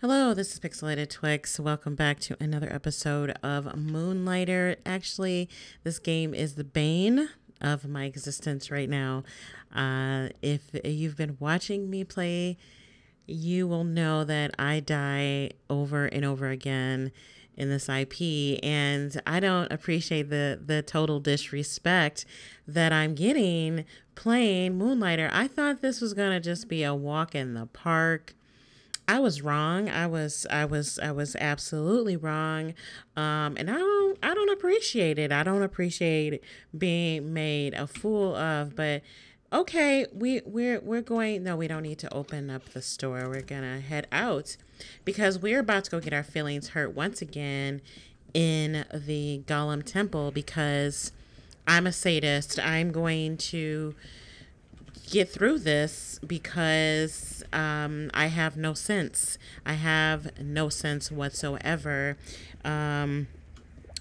Hello, this is Pixelated Twix. Welcome back to another episode of Moonlighter. Actually, this game is the bane of my existence right now. Uh, if you've been watching me play, you will know that I die over and over again in this IP, and I don't appreciate the the total disrespect that I'm getting playing Moonlighter. I thought this was gonna just be a walk in the park I was wrong. I was I was I was absolutely wrong. Um and I don't I don't appreciate it. I don't appreciate being made a fool of, but okay, we we're we're going no, we don't need to open up the store. We're to head out because we're about to go get our feelings hurt once again in the Golem temple because I'm a sadist. I'm going to get through this because um, I have no sense. I have no sense whatsoever. Um,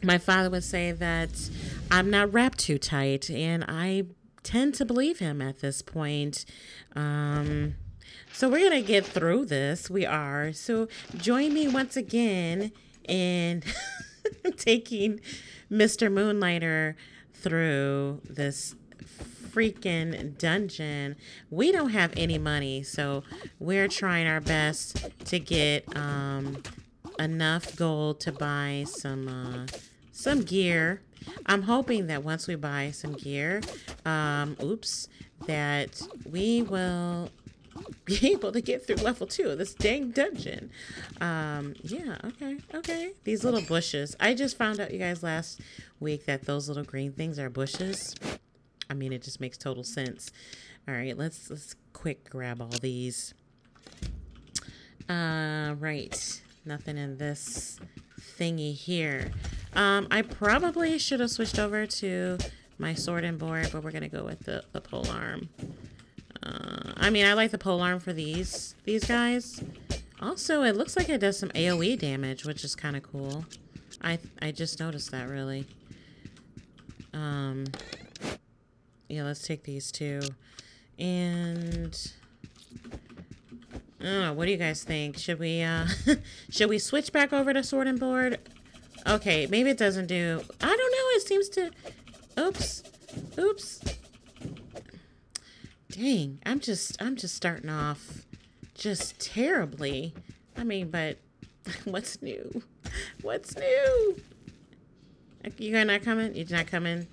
my father would say that I'm not wrapped too tight, and I tend to believe him at this point. Um, so we're gonna get through this. We are. So join me once again in taking Mr. Moonlighter through this freaking dungeon. We don't have any money, so we're trying our best to get um, enough gold to buy some uh, some gear. I'm hoping that once we buy some gear, um, oops, that we will be able to get through level two of this dang dungeon. Um, yeah, okay, okay. These little bushes. I just found out, you guys, last week that those little green things are bushes. I mean, it just makes total sense. All right, let's let's quick grab all these. Uh, right. Nothing in this thingy here. Um, I probably should have switched over to my sword and board, but we're gonna go with the, the pole arm. Uh, I mean, I like the pole arm for these these guys. Also, it looks like it does some AoE damage, which is kind of cool. I I just noticed that really. Um, yeah, let's take these two. And I don't know, what do you guys think? Should we uh should we switch back over to sword and board? Okay, maybe it doesn't do I don't know, it seems to Oops. Oops. Dang, I'm just I'm just starting off just terribly. I mean, but what's new? What's new? You're not coming? You're not coming?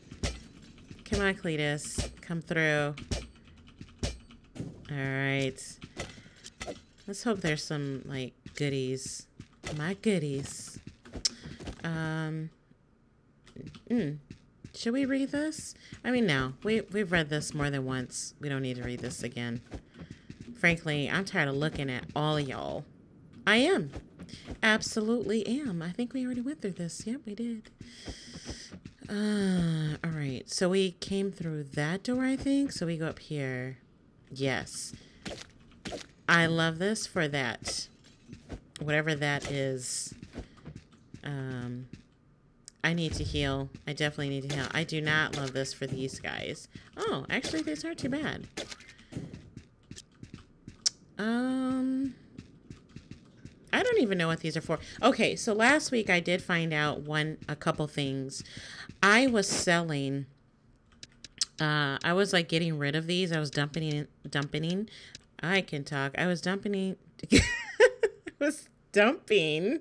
Come on, Cletus. Come through. Alright. Let's hope there's some, like, goodies. My goodies. Um. Mm, should we read this? I mean, no. We, we've read this more than once. We don't need to read this again. Frankly, I'm tired of looking at all y'all. I am. Absolutely am. I think we already went through this. Yep, we did. Uh, all right. So we came through that door, I think. So we go up here. Yes. I love this for that. Whatever that is. Um, I need to heal. I definitely need to heal. I do not love this for these guys. Oh, actually, these aren't too bad. Um... I don't even know what these are for. Okay, so last week I did find out one a couple things. I was selling uh I was like getting rid of these. I was dumping dumping. I can talk. I was dumping I was dumping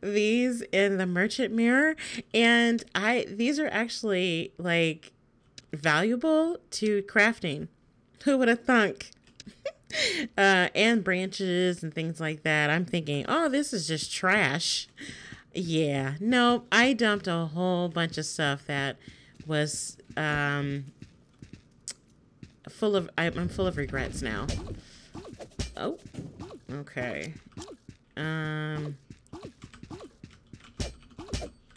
these in the merchant mirror and I these are actually like valuable to crafting. Who would have thunk? uh, and branches and things like that. I'm thinking, oh, this is just trash. Yeah, no, I dumped a whole bunch of stuff that was um, full of. I'm full of regrets now. Oh, okay. Um.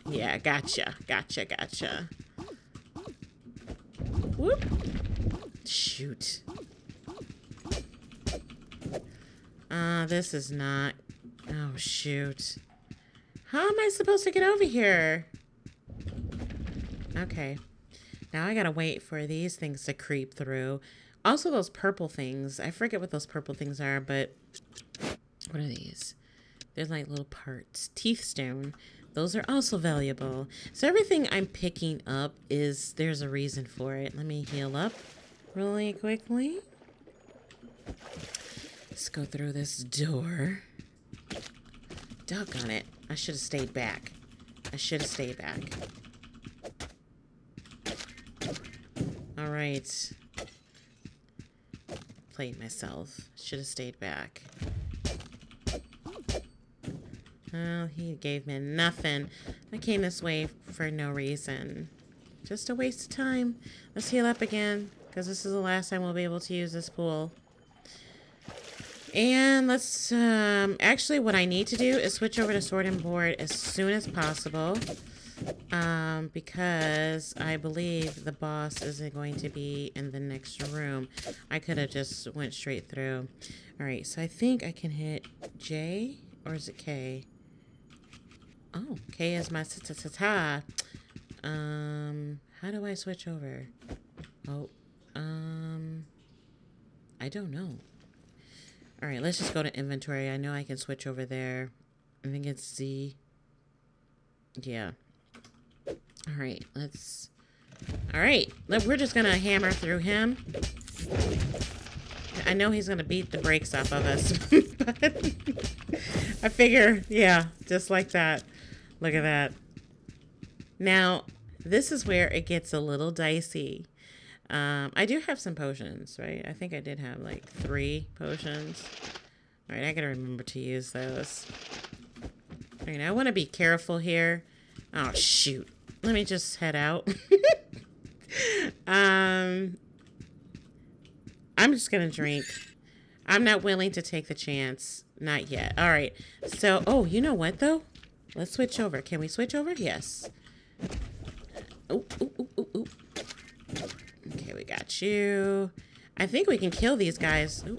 Yeah, gotcha, gotcha, gotcha. Whoop. Shoot. Uh, this is not... Oh, shoot. How am I supposed to get over here? Okay. Now I gotta wait for these things to creep through. Also, those purple things. I forget what those purple things are, but... What are these? They're like little parts. Teeth stone. Those are also valuable. So everything I'm picking up is, there's a reason for it. Let me heal up really quickly. Let's go through this door. Duck on it. I should have stayed back. I should have stayed back. All right. Played myself. Should have stayed back. Well, he gave me nothing. I came this way for no reason. Just a waste of time. Let's heal up again, because this is the last time we'll be able to use this pool. And let's, um, actually what I need to do is switch over to sword and board as soon as possible. Um, because I believe the boss isn't going to be in the next room. I could have just went straight through. Alright, so I think I can hit J, or is it K? Oh, K is my ta-ta-ta-ta. Um, how do I switch over? Oh, um, I don't know. All right, let's just go to inventory. I know I can switch over there. I think it's Z. Yeah. All right, let's... All right, we're just going to hammer through him. I know he's going to beat the brakes off of us. but I figure, yeah, just like that. Look at that. Now, this is where it gets a little dicey. Um, I do have some potions, right? I think I did have like three potions. All right, I gotta remember to use those. All right, I want to be careful here. Oh, shoot. Let me just head out. um, I'm just gonna drink. I'm not willing to take the chance. Not yet. All right. So, oh, you know what, though? Let's switch over. Can we switch over? Yes. Oh, oh. Got you. I think we can kill these guys. Ooh.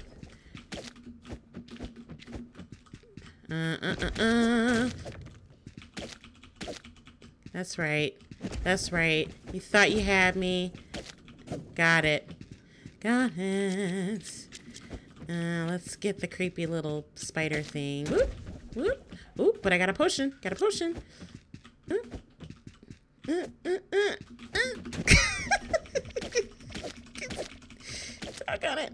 Uh, uh, uh, uh. That's right. That's right. You thought you had me. Got it. Got it. Uh, let's get the creepy little spider thing. Whoop, whoop. Ooh, but I got a potion. Got a potion. Uh, uh, uh, I got it.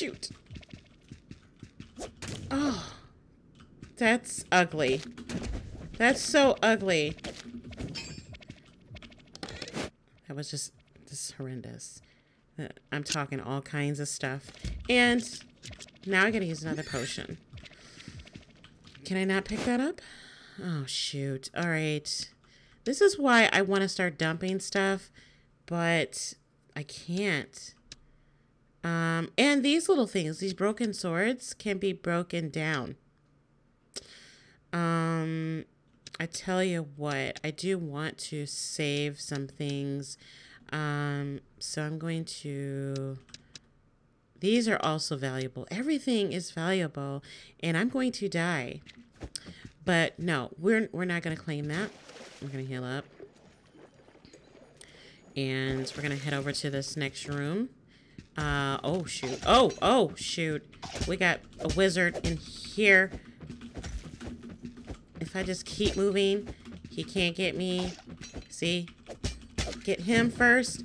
Shoot. Oh, that's ugly. That's so ugly. That was just, this horrendous. Uh, I'm talking all kinds of stuff. And now I gotta use another potion. Can I not pick that up? Oh, shoot. All right. This is why I want to start dumping stuff, but I can't. Um, and these little things, these broken swords can be broken down. Um, I tell you what, I do want to save some things. Um, so I'm going to these are also valuable. Everything is valuable, and I'm going to die. But no, we're, we're not going to claim that. We're going to heal up. And we're going to head over to this next room. Uh, oh, shoot. Oh, oh, shoot. We got a wizard in here. If I just keep moving, he can't get me. See? Get him first.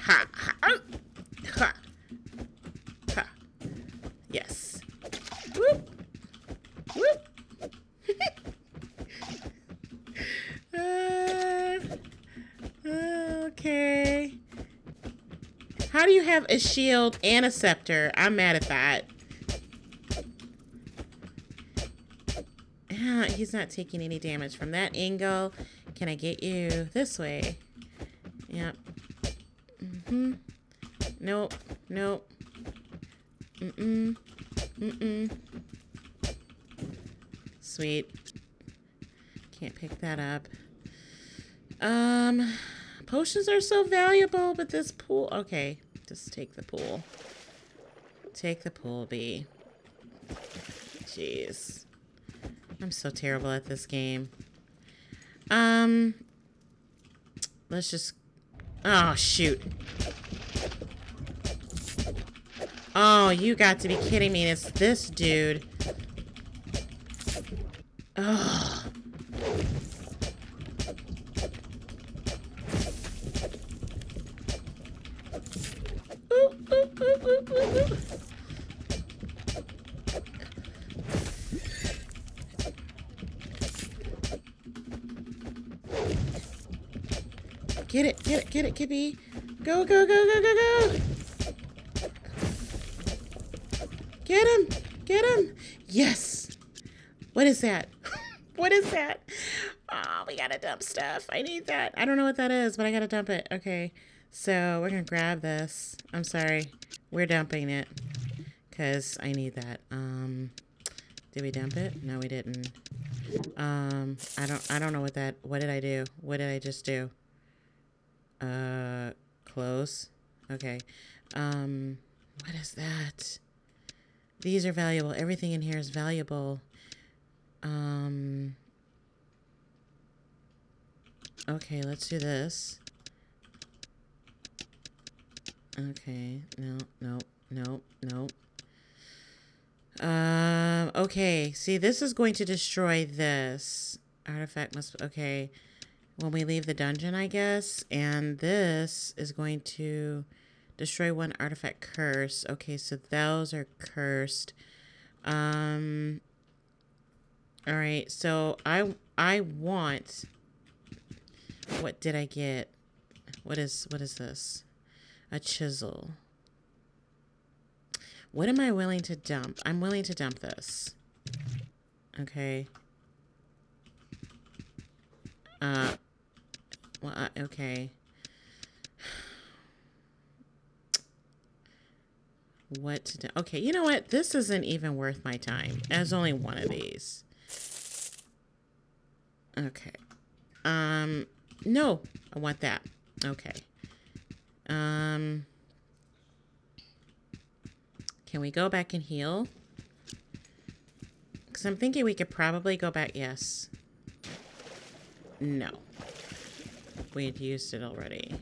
Ha, ha, ha, ha. Yes. Whoop. Whoop. uh, okay. How do you have a shield and a scepter? I'm mad at that. Ah, he's not taking any damage from that angle. Can I get you this way? Yep. Mm-hmm. Nope. Nope. Mm-mm. Mm-mm. Sweet. Can't pick that up. Um, potions are so valuable, but this pool... Okay, just take the pool. Take the pool, B. Jeez. I'm so terrible at this game. Um, let's just Oh, shoot. Oh, you got to be kidding me. It's this dude. Ugh. Ooh, ooh, ooh, ooh, ooh, ooh. Get it, get it, get it, Kippy. Go, go, go, go, go, go. Get him, get him. Yes. What is that? what is that? Oh, we gotta dump stuff. I need that. I don't know what that is, but I gotta dump it. Okay. So we're gonna grab this. I'm sorry. We're dumping it. Cause I need that. Um did we dump it? No, we didn't. Um I don't I don't know what that what did I do? What did I just do? Uh, close. Okay. Um, what is that? These are valuable. Everything in here is valuable. Um, okay, let's do this. Okay, no, no, no, no. Um, okay, see, this is going to destroy this. Artifact must, okay when we leave the dungeon, I guess. And this is going to destroy one artifact curse. Okay, so those are cursed. Um All right, so I I want What did I get? What is what is this? A chisel. What am I willing to dump? I'm willing to dump this. Okay. Uh well, okay. What to do? Okay, you know what? This isn't even worth my time. There's only one of these. Okay. Um, no, I want that. Okay. Um, can we go back and heal? Because I'm thinking we could probably go back. Yes. No we had used it already. All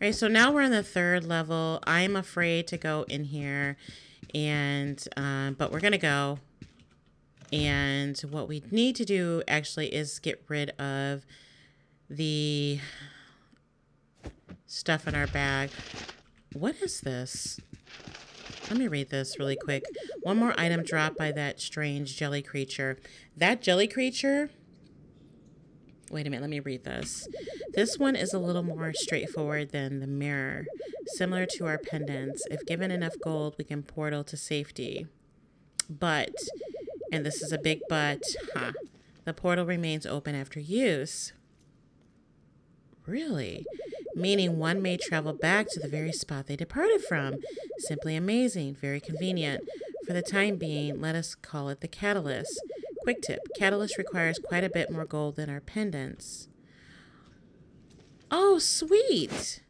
right, so now we're on the third level. I'm afraid to go in here, and um, but we're gonna go. And what we need to do actually is get rid of the stuff in our bag. What is this? Let me read this really quick. One more item dropped by that strange jelly creature. That jelly creature Wait a minute, let me read this. This one is a little more straightforward than the mirror. Similar to our pendants, if given enough gold, we can portal to safety. But, and this is a big but, huh, the portal remains open after use. Really? Meaning one may travel back to the very spot they departed from. Simply amazing, very convenient. For the time being, let us call it the catalyst. Quick tip Catalyst requires quite a bit more gold than our pendants. Oh, sweet.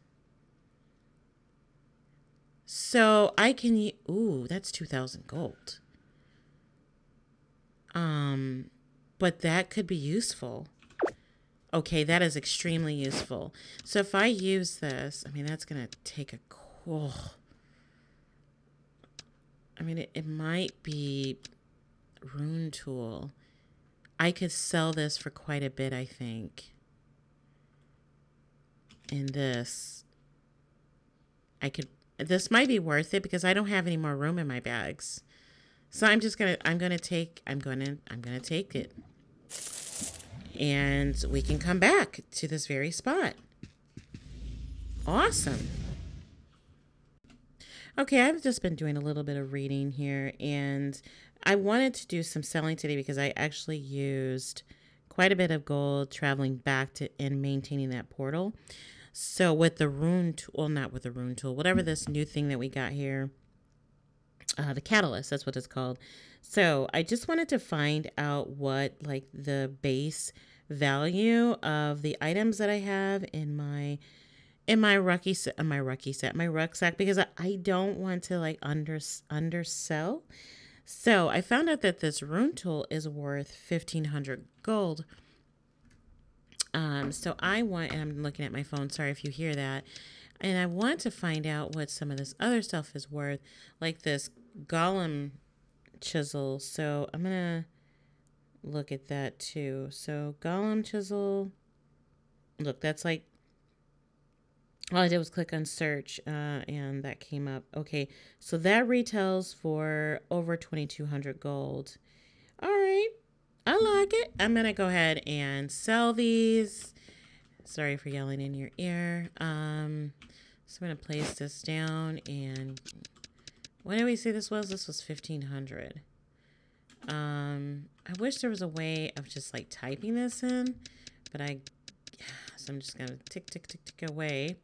So I can. Ooh, that's 2,000 gold. Um, but that could be useful. Okay, that is extremely useful. So if I use this, I mean, that's going to take a. cool. I mean, it, it might be rune tool. I could sell this for quite a bit, I think. And this, I could, this might be worth it because I don't have any more room in my bags. So I'm just going to, I'm going to take, I'm going to, I'm going to take it. And we can come back to this very spot. Awesome. Okay, I've just been doing a little bit of reading here and I wanted to do some selling today because I actually used quite a bit of gold traveling back to and maintaining that portal. So with the rune tool, well, not with the rune tool, whatever this new thing that we got here, uh, the catalyst, that's what it's called. So I just wanted to find out what like the base value of the items that I have in my in my rucky set, my rucky set, my rucksack because I, I don't want to like under undersell. So I found out that this rune tool is worth 1500 gold. Um, so I want, and I'm looking at my phone, sorry if you hear that. And I want to find out what some of this other stuff is worth, like this golem chisel. So I'm going to look at that too. So golem chisel. Look, that's like all I did was click on search uh, and that came up. Okay, so that retails for over 2200 gold. All right, I like it. I'm to go ahead and sell these. Sorry for yelling in your ear. Um, so I'm to place this down and what did we say this was? This was 1500. Um, I wish there was a way of just like typing this in, but I, so I'm just to tick, tick, tick, tick away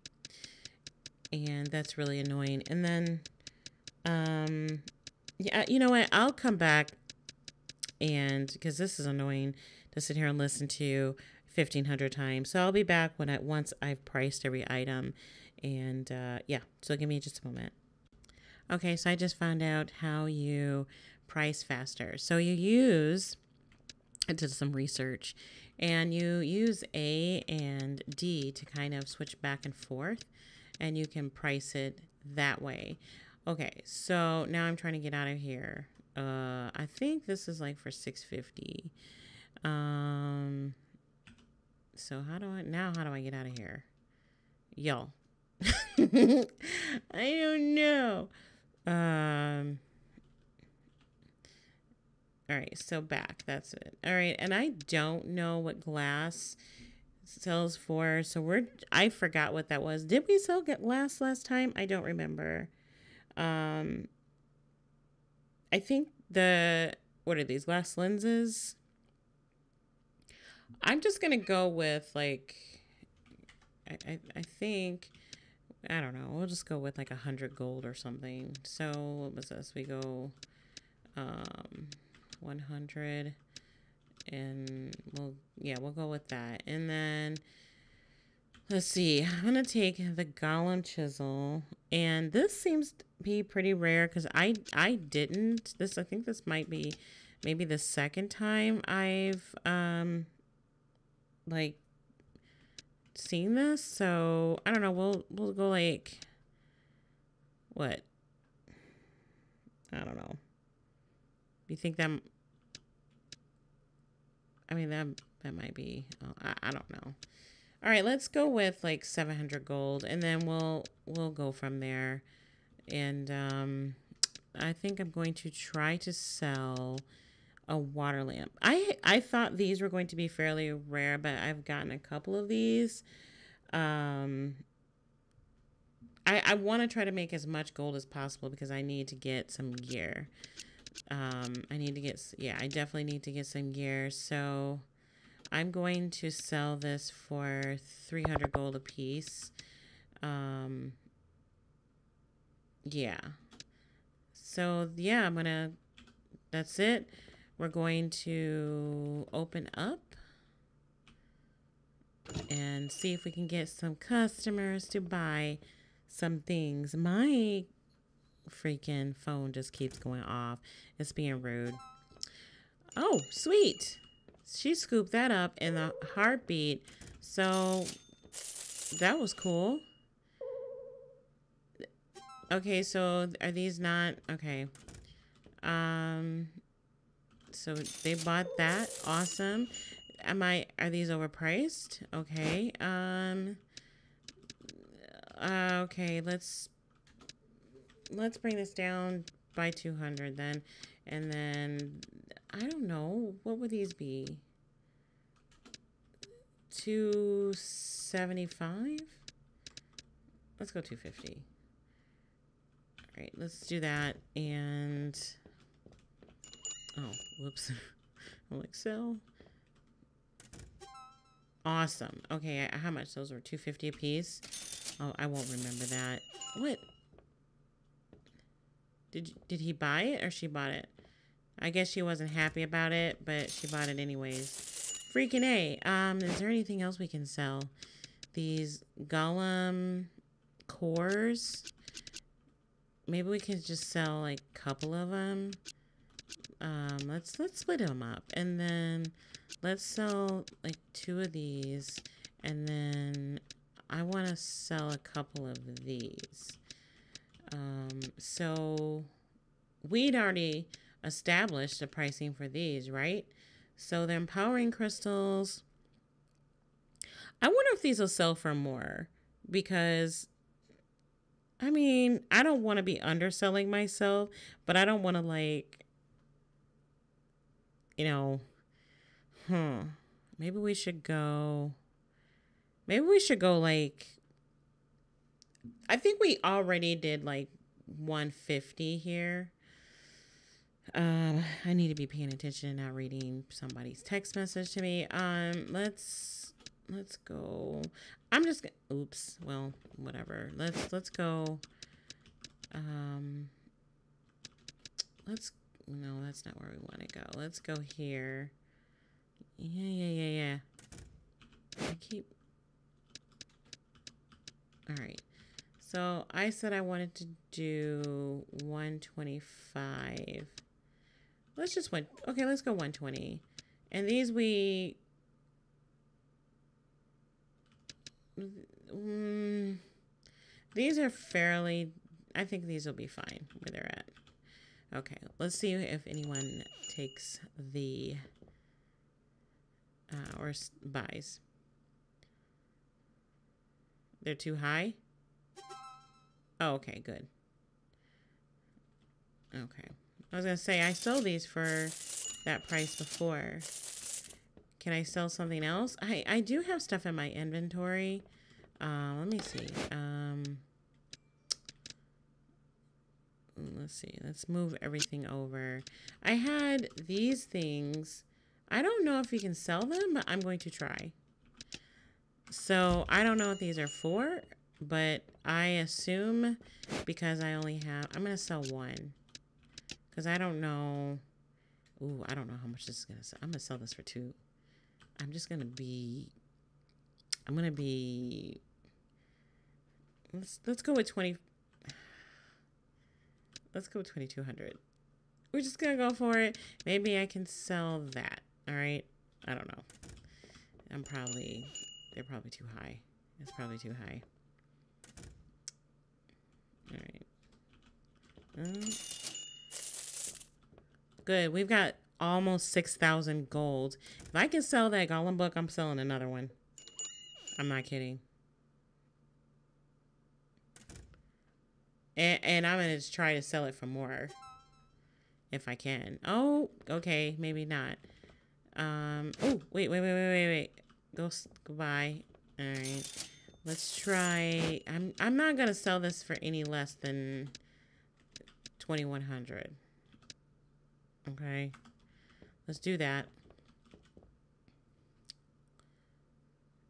and that's really annoying. And then, um, yeah, you know what? I'll come back and because this is annoying to sit here and listen to 1500 times. So I'll be back when I once I've priced every item. And uh, yeah, so give me just a moment. Okay, so I just found out how you price faster. So you use, I did some research, and you use A and D to kind of switch back and forth and you can price it that way. Okay, so now I'm trying to get out of here. Uh, I think this is like for 650. Um, so how do I, now how do I get out of here? Y'all. I don't know. Um, all right, so back. That's it. All right, and I don't know what glass sells for. So we're I forgot what that was. Did we sell get last last time? I don't remember. Um I think the what are these glass lenses? I'm just gonna go with like I, I, I think I don't know, we'll just go with like a hundred gold or something. So what was this? We go um one hundred and we'll yeah we'll go with that. And then let's see i'm gonna take the golem chisel and this seems to be pretty rare because i i didn't this i think this might be maybe the second time i've um like seen this so i don't know we'll we'll go like what? I don't know. You think that I mean, that that might be, oh, I, I don't know. All right, let's go with like 700 gold and then we'll we'll go from there. And um, I think I'm going to try to sell a water lamp. I I thought these were going to be fairly rare, but I've gotten a couple of these. Um, I I want to try to make as much gold as possible because I need to get some gear. Um, I need to get, yeah, I definitely need to get some gear. So I'm going to sell this for 300 gold a piece. Um, yeah. So yeah, I'm going to, that's it. We're going to open up and see if we can get some customers to buy some things. My freaking phone just keeps going off. It's being rude. Oh, sweet. She scooped that up in the heartbeat. So that was cool. Okay, so are these not okay? Um so they bought that. Awesome. Am I are these overpriced? Okay. Um uh, okay, let's let's bring this down by 200 then. And then, I don't know, what would these be? 275? Let's go 250. All right, let's do that. And, oh, whoops. I'm like, sell. Awesome. Okay, how much? Those were 250 a piece. Oh, I won't remember that. What? Did did he buy it or she bought it? I guess she wasn't happy about it, but she bought it anyways. Freaking A. Um, is there anything else we can sell? These golem cores. Maybe we can just sell like a couple of them. Um, let's let's split them up, and then let's sell like two of these, and then I want to sell a couple of these. Um, so we'd already established the pricing for these, right? So the empowering crystals. I wonder if these will sell for more because I mean, I don't want to be underselling myself, but I don't want to like you know, hmm. Maybe we should go Maybe we should go like I think we already did like 150 here. Um, I need to be paying attention and not reading somebody's text message to me. Um, let's let's go. I'm just oops. Well, whatever. Let's let's go. Um, let's no, that's not where we want to go. Let's go here. Yeah, yeah, yeah, yeah. I keep. All right. So I said I wanted to do 125. Let's just went. Okay, let's go 120. And these we. Mm, these are fairly. I think these will be fine where they're at. Okay, let's see if anyone takes the. Uh, or buys. They're too high? Oh, okay, good. Okay. I was going to say, I sold these for that price before. Can I sell something else? I, I do have stuff in my inventory. Uh, let me see. Um, let's see. Let's move everything over. I had these things. I don't know if you can sell them, but I'm going to try. So I don't know what these are for, but I assume because I only have, I'm going to sell one. Because I don't know. Ooh, I don't know how much this is going to sell. I'm going to sell this for two. I'm just going to be. I'm going to be. Let's, let's go with 20. Let's go with 2200. We're just going to go for it. Maybe I can sell that. All right. I don't know. I'm probably. They're probably too high. It's probably too high. All right. Um, Good. We've got almost 6,000 gold. If I can sell that Golem book, I'm selling another one. I'm not kidding. And, and I'm going to try to sell it for more. If I can. Oh, okay. Maybe not. Um. Oh, wait, wait, wait, wait, wait, wait. Go, goodbye. All right. Let's try. I'm, I'm not to sell this for any less than 2100 Okay. Let's do that.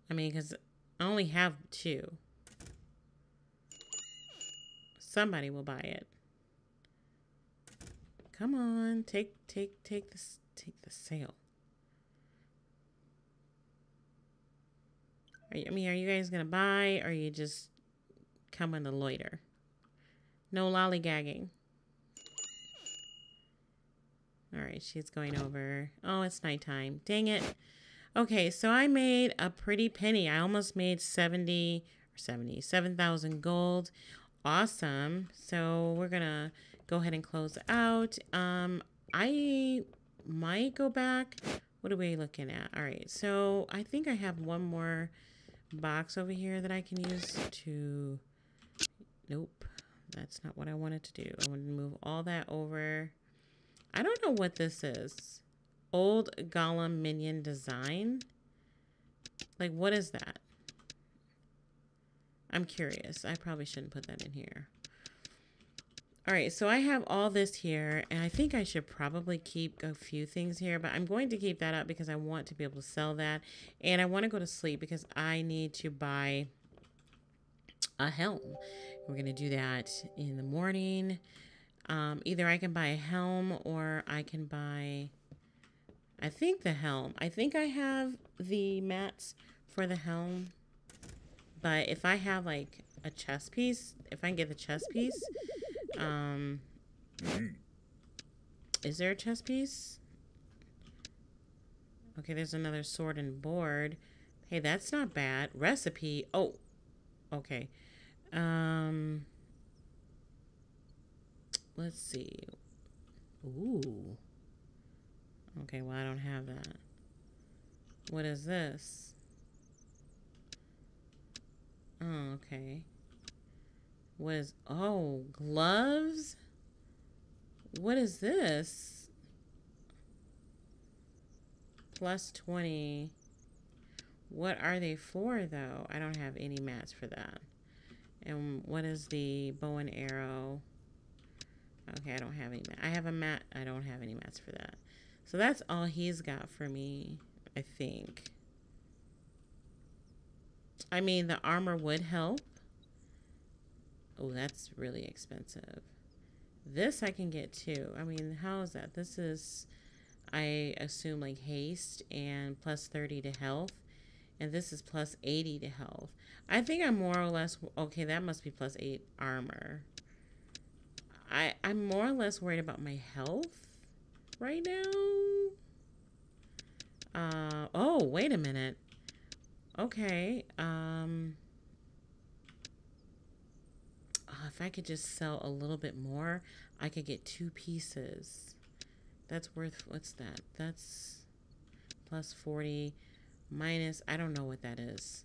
I mean, because I only have two. Somebody will buy it. Come on, take take take this take the sale. I mean, are you guys gonna buy or are you just coming to loiter? No lollygagging. All right, she's going over. Oh, it's nighttime. Dang it. Okay, so I made a pretty penny. I almost made 70 or 70, 7,000 gold. Awesome. So we're going to go ahead and close out. Um, I might go back. What are we looking at? All right, so I think I have one more box over here that I can use to... Nope, that's not what I wanted to do. I wanted to move all that over. I don't know what this is. Old Golem minion design? Like, what is that? I'm curious. I probably shouldn't put that in here. All right, so I have all this here, and I think I should probably keep a few things here, but I'm going to keep that up because I want to be able to sell that, and I want to go to sleep because I need to buy a helm. We're going to do that in the morning. Um, either I can buy a helm or I can buy, I think the helm. I think I have the mats for the helm. But if I have like a chest piece, if I can get the chest piece, um, is there a chess piece? Okay, there's another sword and board. Hey, that's not bad. Recipe. Oh, Okay. Um. Let's see. Ooh. Okay, well, I don't have that. What is this? Oh, okay. What is... Oh, gloves? What is this? Plus 20. What are they for, though? I don't have any mats for that. And what is the bow and arrow? Okay, I don't have any. I have a mat. I don't have any mats for that. So that's all he's got for me, I think. I mean, the armor would help. Oh, that's really expensive. This I can get too. I mean, how is that? This is, I assume, like haste and plus 30 to health. And this is plus 80 to health. I think I'm more or less, okay, that must be plus 8 armor. I, I'm more or less worried about my health right now. Uh, oh, wait a minute. Okay. Um, uh, if I could just sell a little bit more, I could get two pieces. That's worth, what's that? That's plus 40 minus, I don't know what that is.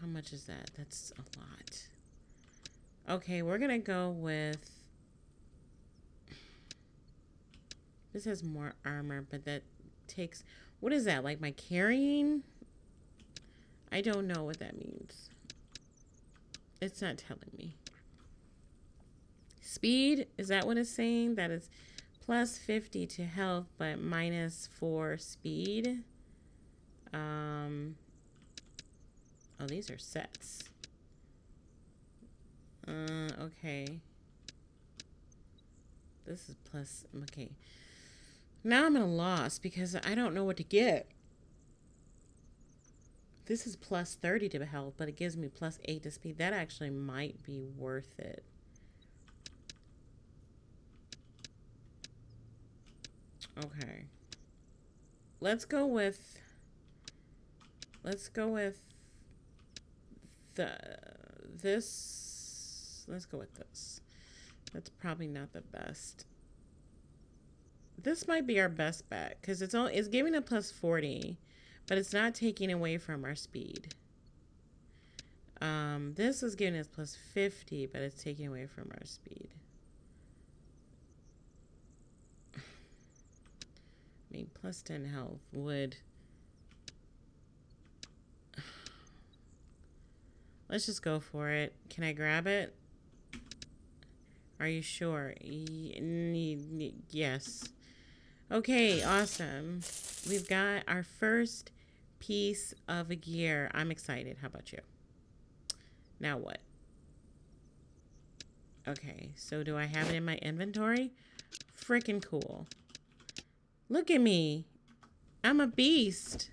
How much is that? That's a lot. Okay, we're going to go with This has more armor, but that takes... What is that? Like my carrying? I don't know what that means. It's not telling me. Speed, is that what it's saying? That is plus 50 to health, but minus 4 speed. Um, oh, these are sets. Uh, okay. This is plus, okay. Now I'm at a loss because I don't know what to get. This is plus 30 to health, but it gives me plus 8 to speed. That actually might be worth it. Okay. Let's go with... Let's go with the this let's go with this that's probably not the best this might be our best bet because it's all it's giving a plus 40 but it's not taking away from our speed um, this is giving us plus 50 but it's taking away from our speed I mean plus 10 health would let's just go for it can I grab it are you sure? yes. Okay, awesome. We've got our first piece of a gear. I'm excited. How about you? Now what? Okay, so do I have it in my inventory? Freaking cool. Look at me. I'm a beast.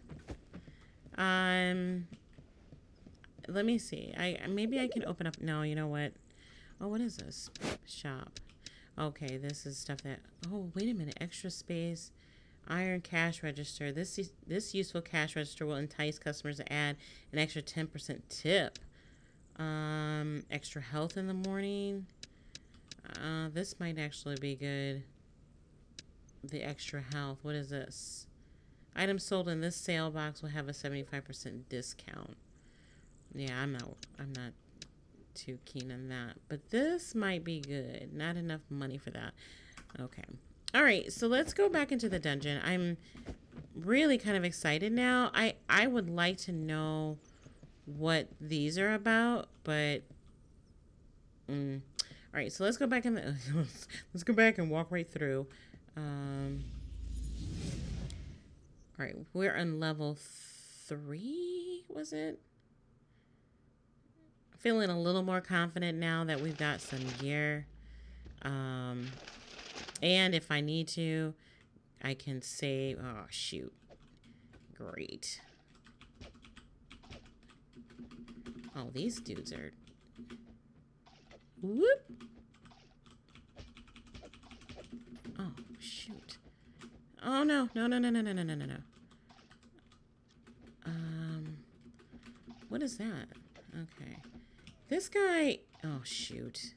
Um, let me see. I Maybe I can open up. No, you know what? Oh, what is this? Shop. Okay, this is stuff that... Oh, wait a minute. Extra space. Iron cash register. This this useful cash register will entice customers to add an extra 10% tip. Um, extra health in the morning. Uh, this might actually be good. The extra health. What is this? Items sold in this sale box will have a 75% discount. Yeah, I'm not I'm not too keen on that. But this might be good. Not enough money for that. Okay. All right, so let's go back into the dungeon. I'm really kind of excited now. I, I would like to know what these are about, but... Mm. All right, so let's go back in the... let's go back and walk right through. Um, all right, we're on level three, was it? feeling a little more confident now that we've got some gear. Um, and if I need to, I can save. Oh, shoot. Great. Oh, these dudes are... Whoop! Oh, shoot. Oh, no. No, no, no, no, no, no, no, no. Um, what is that? Okay. This guy... Oh, shoot.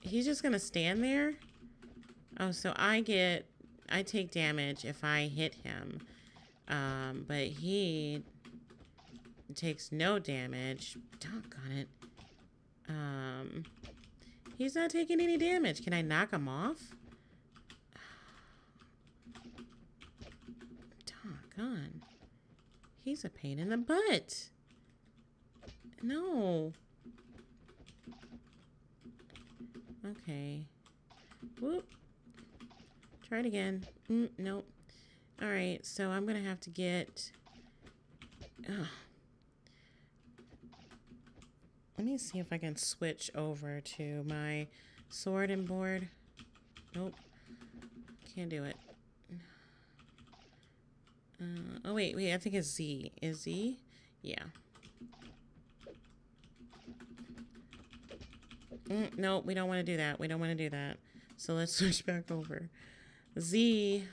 He's just to stand there? Oh, so I get... I take damage if I hit him. Um, but he takes no damage. Doggone it. Um, he's not taking any damage. Can I knock him off? Doggone. He's a pain in the butt. No. Okay. Whoop. Try it again. Mm, nope. All right, so I'm going to have to get... Let me see if I can switch over to my sword and board. Nope. Can't do it. Uh, oh, wait, wait. I think it's Z. Is Z? Yeah. Mm, no, we don't want to do that. We don't want to do that. So let's switch back over. Z.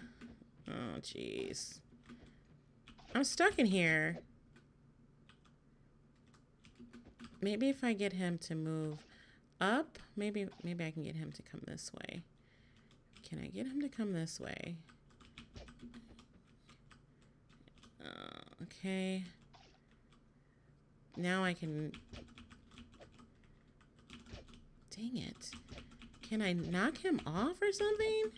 Oh, jeez. I'm stuck in here. Maybe if I get him to move up, maybe maybe I can get him to come this way. Can I get him to come this way? Uh, okay. Now I can... Dang it. Can I knock him off or something?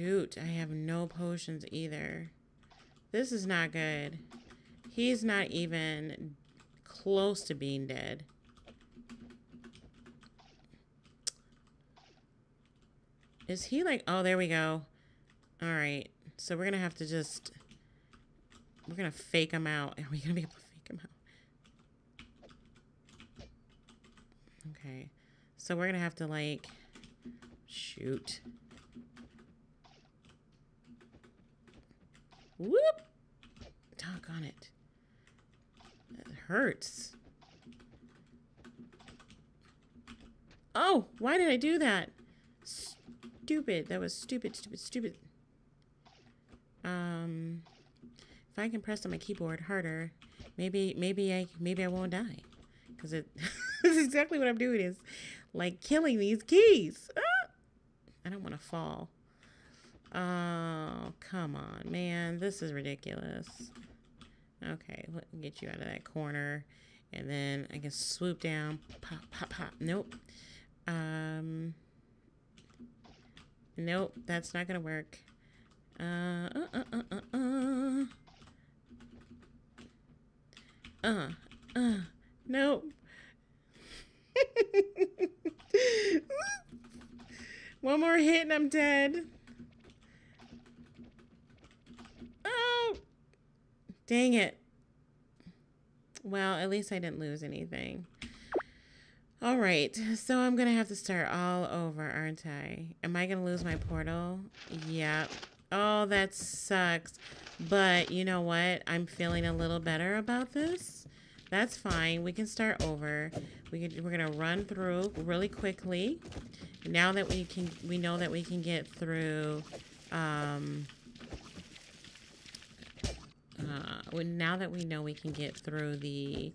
Shoot, I have no potions either. This is not good. He's not even close to being dead. Is he like... Oh, there we go. All right. So we're going to have to just... We're going to fake him out. Are we going to be able to fake him out? Okay. So we're going to have to like... Shoot. Whoop! Talk on it. It hurts. Oh, why did I do that? Stupid. That was stupid, stupid, stupid. Um, if I can press on my keyboard harder, maybe, maybe I, maybe I won't die. Because it, this is exactly what I'm doing is like killing these keys. Ah! I don't want to fall. Oh, come on, man. This is ridiculous. Okay, let me get you out of that corner. And then I can swoop down. Pop, pop, pop. Nope. Um, nope, that's not going to work. Uh, uh, uh, uh, uh, uh. Uh, uh, nope. One more hit and I'm dead. Dang it. Well, at least I didn't lose anything. All right, so I'm going to have to start all over, aren't I? Am I going to lose my portal? Yep. Oh, that sucks. But you know what? I'm feeling a little better about this. That's fine. We can start over. We can, we're going to run through really quickly. Now that we can, we know that we can get through, um, uh, now that we know we can get through the,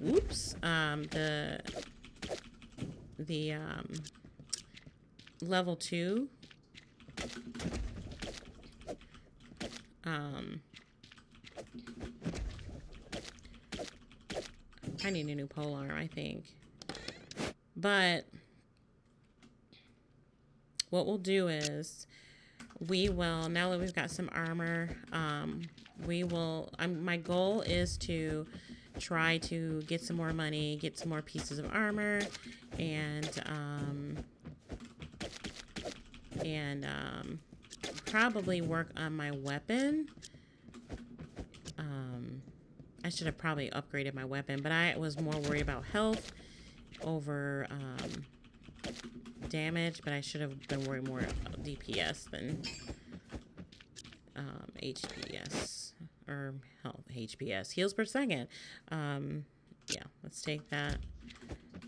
whoops, um, the, the, um, level two, um, I need a new pole arm, I think. But what we'll do is we will, now that we've got some armor, um, we will, I'm, my goal is to try to get some more money, get some more pieces of armor, and, um, and, um, probably work on my weapon. Um, I should have probably upgraded my weapon, but I was more worried about health over, um, damage, but I should have been worried more about DPS than um, HPS or health HPS heals per second. Um, yeah, let's take that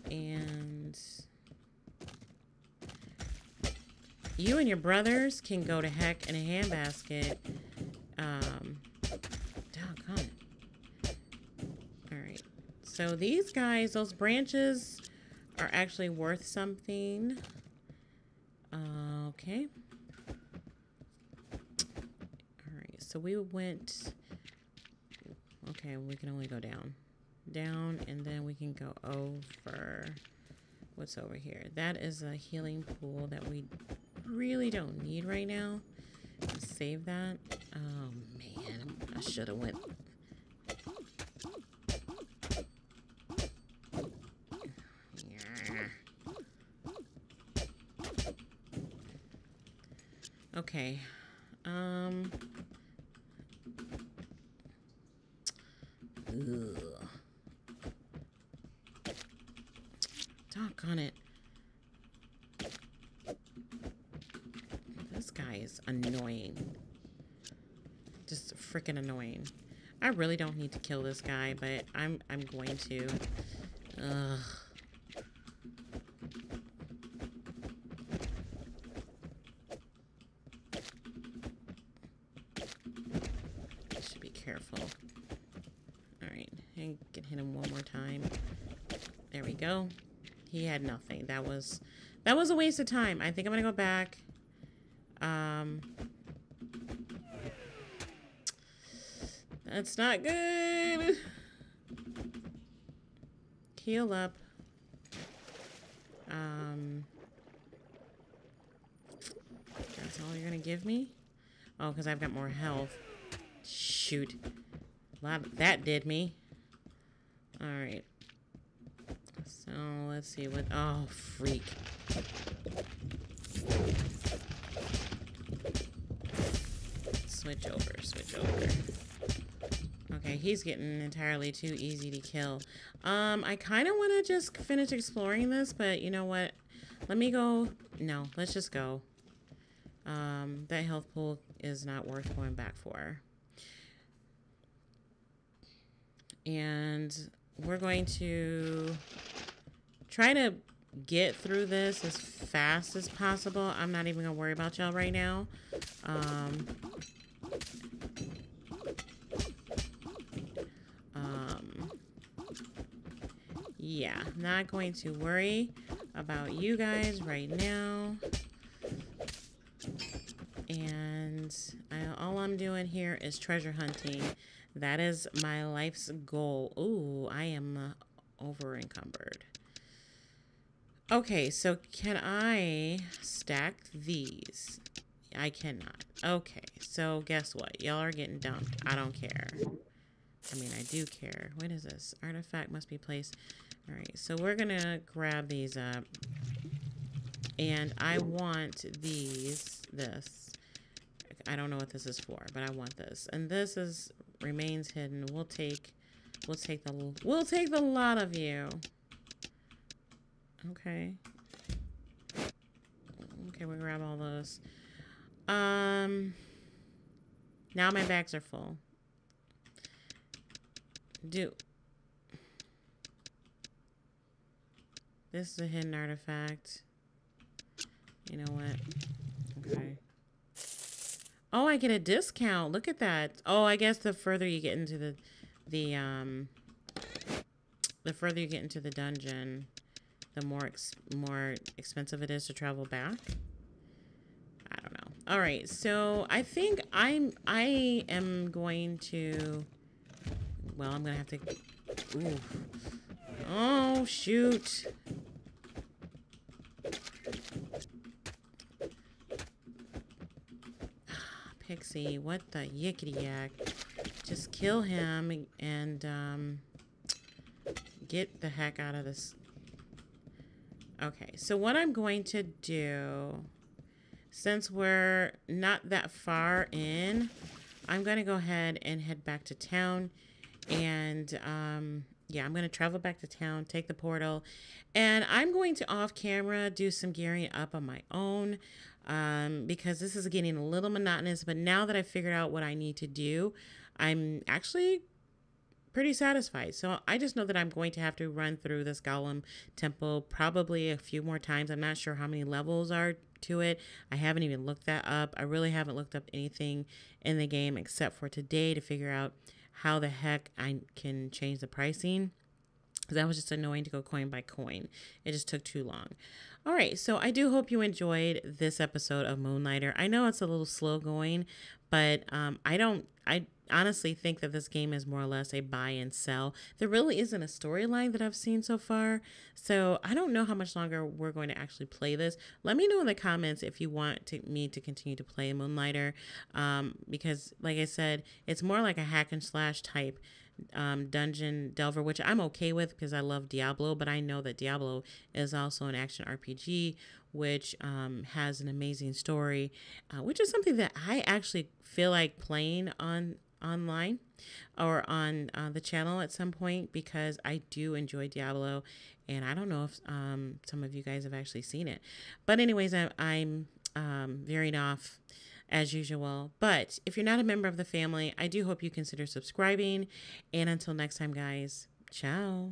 and you and your brothers can go to heck in a handbasket. Um, doggone it. Alright. So these guys, those branches are actually worth something. Uh, okay. Alright, so we went... Okay, we can only go down. Down, and then we can go over... What's over here? That is a healing pool that we really don't need right now. Save that. Oh, man. I should have went... Okay. Um... Ugh. Doggone it. This guy is annoying. Just freaking annoying. I really don't need to kill this guy, but I'm I'm going to. Ugh. Should be careful. Alright, and can hit him one more time. There we go. He had nothing. That was that was a waste of time. I think I'm gonna go back. Um That's not good. Heal up. Um That's all you're gonna give me? Oh, because I've got more health. Shoot. A lot that did me. Alright. So let's see what. Oh, freak. Switch over, switch over. Okay, he's getting entirely too easy to kill. Um, I kind of want to just finish exploring this, but you know what? Let me go. No, let's just go. Um, that health pool is not worth going back for. And we're going to try to get through this as fast as possible. I'm not even gonna worry about y'all right now. Um, yeah, not going to worry about you guys right now. And I, all I'm doing here is treasure hunting. That is my life's goal. Ooh, I am uh, over encumbered. Okay, so can I stack these? I cannot. Okay, so guess what? Y'all are getting dumped. I don't care. I mean, I do care. What is this? Artifact must be placed. All right, so we're going to grab these up. And I want these, this. I don't know what this is for, but I want this. And this is remains hidden. We'll take, we'll take the, we'll take the lot of you. Okay. Okay, we grab all those. Um, now my bags are full. Do. This is a hidden artifact. You know what? Okay. Oh, I get a discount. Look at that. Oh, I guess the further you get into the, the, um, the further you get into the dungeon, the more ex more expensive it is to travel back. I don't know. All right, so I think I'm I am going to. Well, I'm gonna have to. Ooh. Oh shoot. Pixie, what the yickety yak? Just kill him and um, get the heck out of this Okay, so what I'm going to do, since we're not that far in, I'm going to go ahead and head back to town. And um, yeah, I'm going to travel back to town, take the portal, and I'm going to off camera do some gearing up on my own um, because this is getting a little monotonous. But now that I've figured out what I need to do, I'm actually pretty satisfied. So I just know that I'm going to have to run through this Golem Temple probably a few more times. I'm not sure how many levels are to it. I haven't even looked that up. I really haven't looked up anything in the game except for today to figure out how the heck I can change the pricing. That was just annoying to go coin by coin. It just took too long. All right, so I do hope you enjoyed this episode of Moonlighter. I know it's a little slow going, but um, I don't. I honestly think that this game is more or less a buy and sell. There really isn't a storyline that I've seen so far, so I don't know how much longer we're going to actually play this. Let me know in the comments if you want to, me to continue to play Moonlighter, um, because like I said, it's more like a hack and slash type um, Dungeon Delver, which I'm okay with because I love Diablo, but I know that Diablo is also an action RPG, which um, has an amazing story, uh, which is something that I actually feel like playing on online or on uh, the channel at some point because I do enjoy Diablo, and I don't know if um, some of you guys have actually seen it. But anyways, I, I'm um, veering off as usual. But if you're not a member of the family, I do hope you consider subscribing. And until next time, guys, ciao.